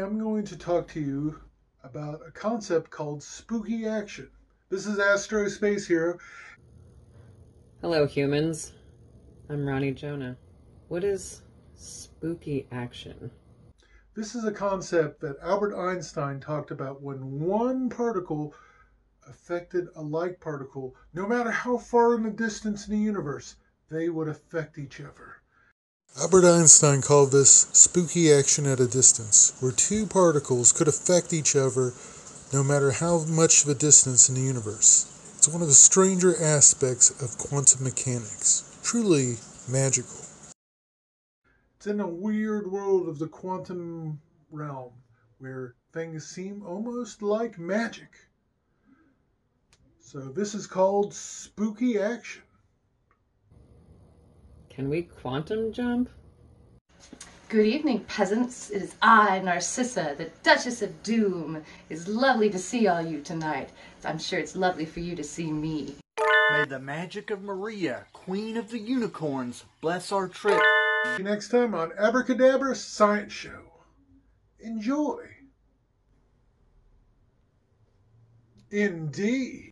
I'm going to talk to you about a concept called spooky action. This is Astro Space Hero. Hello, humans. I'm Roni Jonah. What is spooky action? This is a concept that Albert Einstein talked about when one particle affected a like particle, no matter how far in the distance in the universe, they would affect each other. Albert Einstein called this spooky action at a distance, where two particles could affect each other no matter how much of a distance in the universe. It's one of the stranger aspects of quantum mechanics, truly magical. It's in a weird world of the quantum realm where things seem almost like magic. So this is called spooky action. Can we quantum jump? Good evening, peasants. It is I, Narcissa, the Duchess of Doom. It's lovely to see all you tonight. I'm sure it's lovely for you to see me. May the magic of Maria, Queen of the Unicorns, bless our trip. See you next time on Abracadabra Science Show. Enjoy. Indeed.